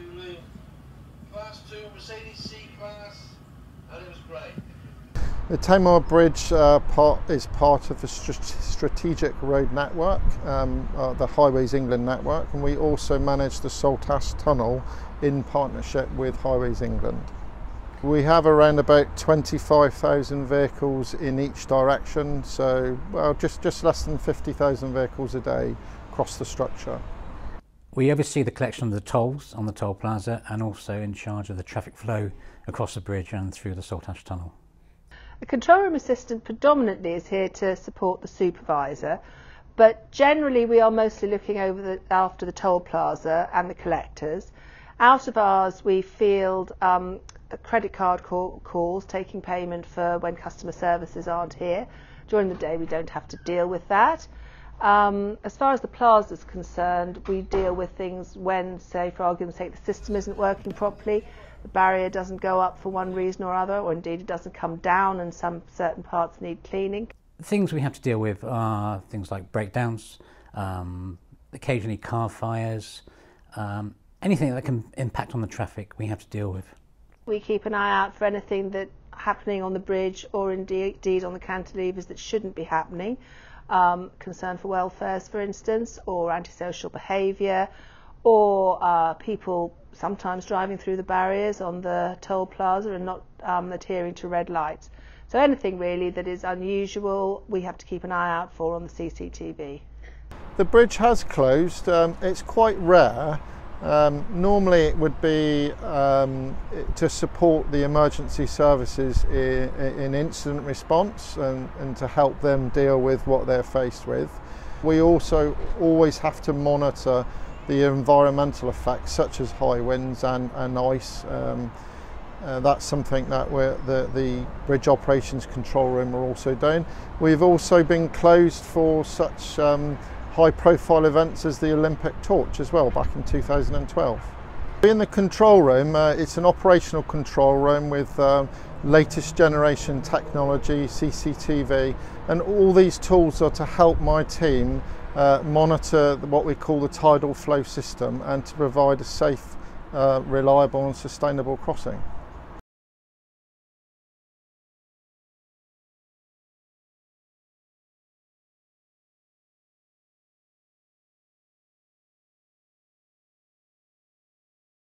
Zulu, Class 2 Mercedes C-Class, and it was great. The Tamar Bridge uh, part is part of the str- strategic road network, um, uh, the Highways England network, and we also manage the Saltash Tunnel in partnership with Highways England. We have around about 25,000 vehicles in each direction, so well, just, just less than 50,000 vehicles a day across the structure. We oversee the collection of the tolls on the toll plaza and also in charge of the traffic flow across the bridge and through the Saltash Tunnel. The control room assistant predominantly is here to support the supervisor, but generally we are mostly looking over the, after the toll plaza and the collectors. Out of hours, we field um, credit card call, calls, taking payment for when customer services aren't here. During the day, we don't have to deal with that. Um, as far as the plaza is concerned, we deal with things when, say, for argument's sake, the system isn't working properly, the barrier doesn't go up for one reason or other, or indeed it doesn't come down and some certain parts need cleaning. Things we have to deal with are things like breakdowns, um, occasionally car fires, um, anything that can impact on the traffic we have to deal with. We keep an eye out for anything that happening on the bridge or indeed on the cantilevers that shouldn't be happening. Um, concern for welfares, for instance, or antisocial behaviour, or uh, people sometimes driving through the barriers on the toll plaza and not um, adhering to red lights. So anything really that is unusual, we have to keep an eye out for on the CCTV. The bridge has closed. Um, it's quite rare. Um, normally, it would be um, to support the emergency services in, in incident response and, and, to help them deal with what they're faced with. We also always have to monitor the environmental effects, such as high winds and, and ice. Um, uh, that's something that the, the bridge operations control room are also doing. We've also been closed for such um, high profile events as the Olympic torch as well back in 2012. In the control room, uh, it's an operational control room with uh, latest generation technology, CCTV, and all these tools are to help my team uh, monitor what we call the tidal flow system and to provide a safe, uh, reliable and sustainable crossing.